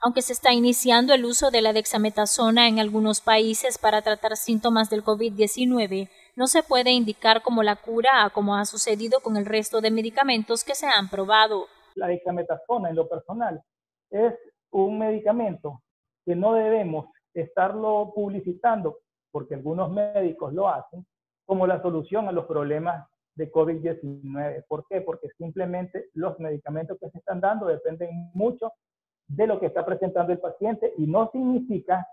Aunque se está iniciando el uso de la dexametasona en algunos países para tratar síntomas del COVID-19, no se puede indicar como la cura como ha sucedido con el resto de medicamentos que se han probado. La dexametasona en lo personal es un medicamento que no debemos estarlo publicitando, porque algunos médicos lo hacen, como la solución a los problemas de COVID-19. ¿Por qué? Porque simplemente los medicamentos que se están dando dependen mucho de lo que está presentando el paciente y no significa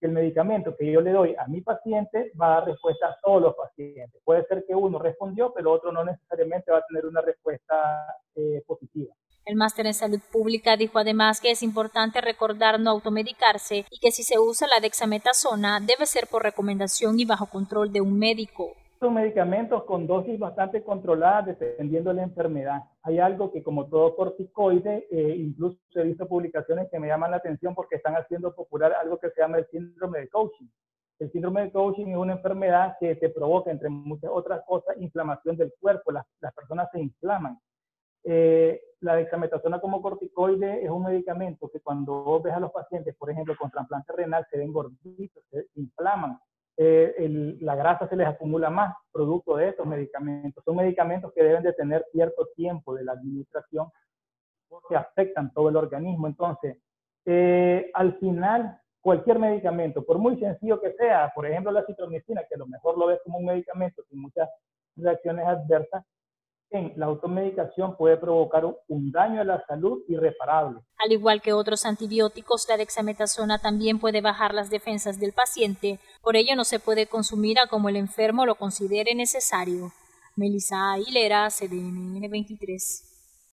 que el medicamento que yo le doy a mi paciente va a dar respuesta a todos los pacientes. Puede ser que uno respondió, pero otro no necesariamente va a tener una respuesta eh, positiva. El máster en salud pública dijo además que es importante recordar no automedicarse y que si se usa la dexametasona debe ser por recomendación y bajo control de un médico. Son medicamentos con dosis bastante controladas dependiendo de la enfermedad. Hay algo que como todo corticoide, eh, incluso he visto publicaciones que me llaman la atención porque están haciendo popular algo que se llama el síndrome de coaching. El síndrome de coaching es una enfermedad que te provoca, entre muchas otras cosas, inflamación del cuerpo. Las, las personas se inflaman. Eh, la dexametasona como corticoide es un medicamento que cuando ves a los pacientes, por ejemplo, con trasplante renal, se ven gorditos, se inflaman eh, la grasa se les acumula más producto de estos medicamentos. Son medicamentos que deben de tener cierto tiempo de la administración porque afectan todo el organismo. Entonces, eh, al final, cualquier medicamento, por muy sencillo que sea, por ejemplo la citromicina, que a lo mejor lo ves como un medicamento sin muchas reacciones adversas, la automedicación puede provocar un daño a la salud irreparable. Al igual que otros antibióticos, la dexametasona también puede bajar las defensas del paciente, por ello no se puede consumir a como el enfermo lo considere necesario. Melissa Aguilera, CDN 23.